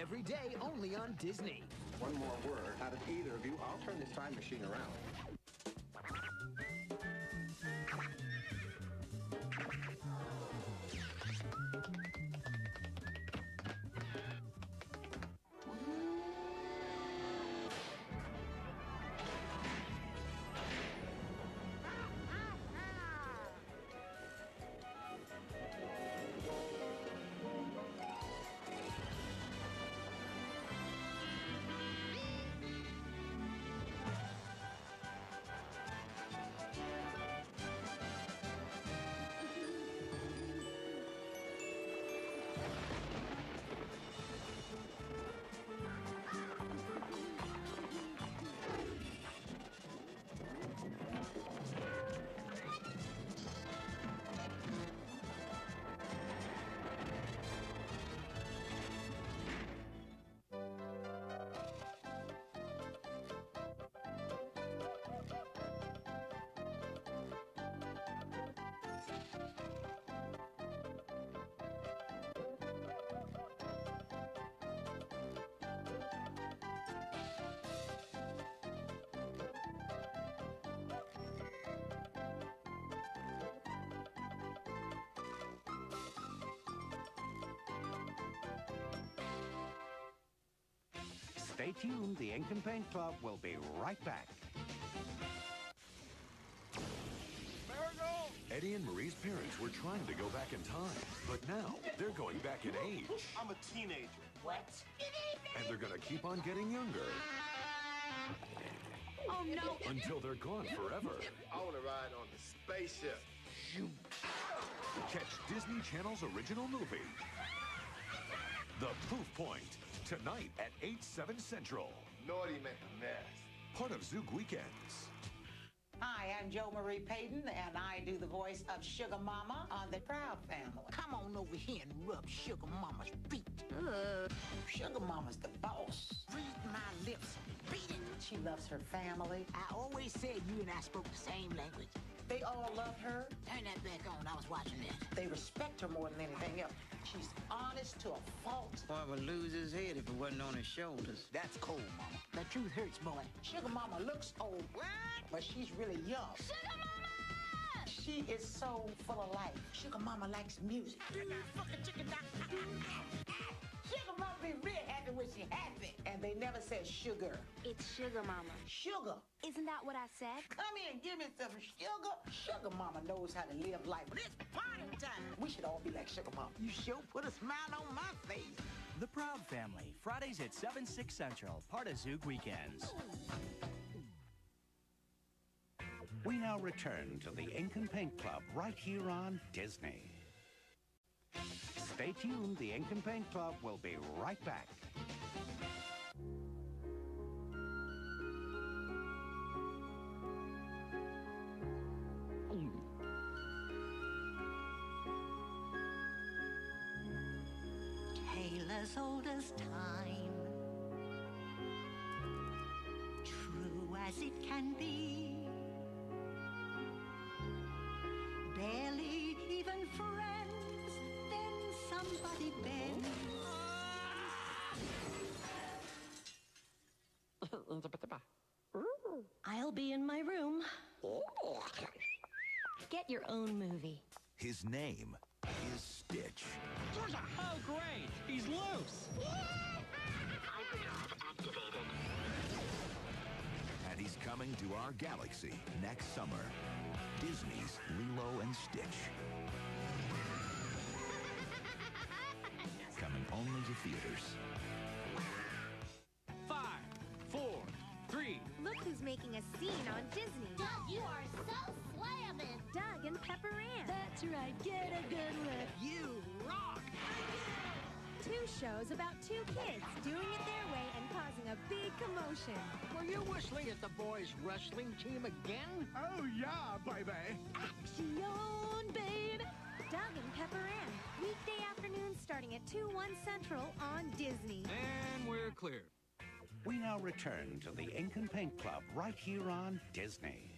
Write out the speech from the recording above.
every day only on Disney. One more word out of either of you, I'll turn this time machine around. Stay tuned. The Ink and Paint Club will be right back. Eddie and Marie's parents were trying to go back in time, but now they're going back in age. I'm a teenager. What? And they're gonna keep on getting younger Oh, no. until they're gone forever. I want to ride on the spaceship. Catch Disney Channel's original movie, The Poof Point, tonight at 8, 7 Central. Naughty make a mess. Part of Zoog Weekends. Hi, I'm Joe Marie Payton, and I do the voice of Sugar Mama on The Proud Family. Come on over here and rub Sugar Mama's feet. Sugar Mama's the boss. Read my lips. Beat it. She loves her family. I always said you and I spoke the same language. They all love her. Turn that back on. I was watching that. They respect her more than anything else. She's honest to a fault. Boy would lose his head if it wasn't on his shoulders. That's cold, Mama. The truth hurts, boy. Sugar Mama looks old, What? but she's really young. Sugar Mama! She is so full of life. Sugar Mama likes music. Fucking chicken duck. Sugar Mama be real happy when she happy. And they never said sugar. It's Sugar Mama. Sugar. Isn't that what I said? Come here and give me some sugar. Sugar Mama knows how to live life. But it's party time. We should all be like Sugar Mama. You sure put a smile on my face. The Proud Family, Fridays at 7, 6 Central, part of Zoog Weekends. We now return to the Ink and Paint Club right here on Disney. Stay tuned. The Ink and Paint Club will be right back. As old as time, true as it can be. Barely even friends, then somebody bends. I'll be in my room. Get your own movie. His name is Stitch. Great! He's! And he's coming to our galaxy next summer. Disney's Lilo and Stitch. Coming only to theaters. Five, four, three. Look who's making a scene on Disney. Doug, you are so slamming. Doug and Pepper Ann. That's right. Get a good look. You rock. Two shows about two kids doing it their way and causing a big commotion. Were you whistling at the boys' wrestling team again? Oh, yeah, baby. Action, babe. Doug and Pepper Ann. Weekday afternoons starting at 2, 1 Central on Disney. And we're clear. We now return to the Ink and Paint Club right here on Disney.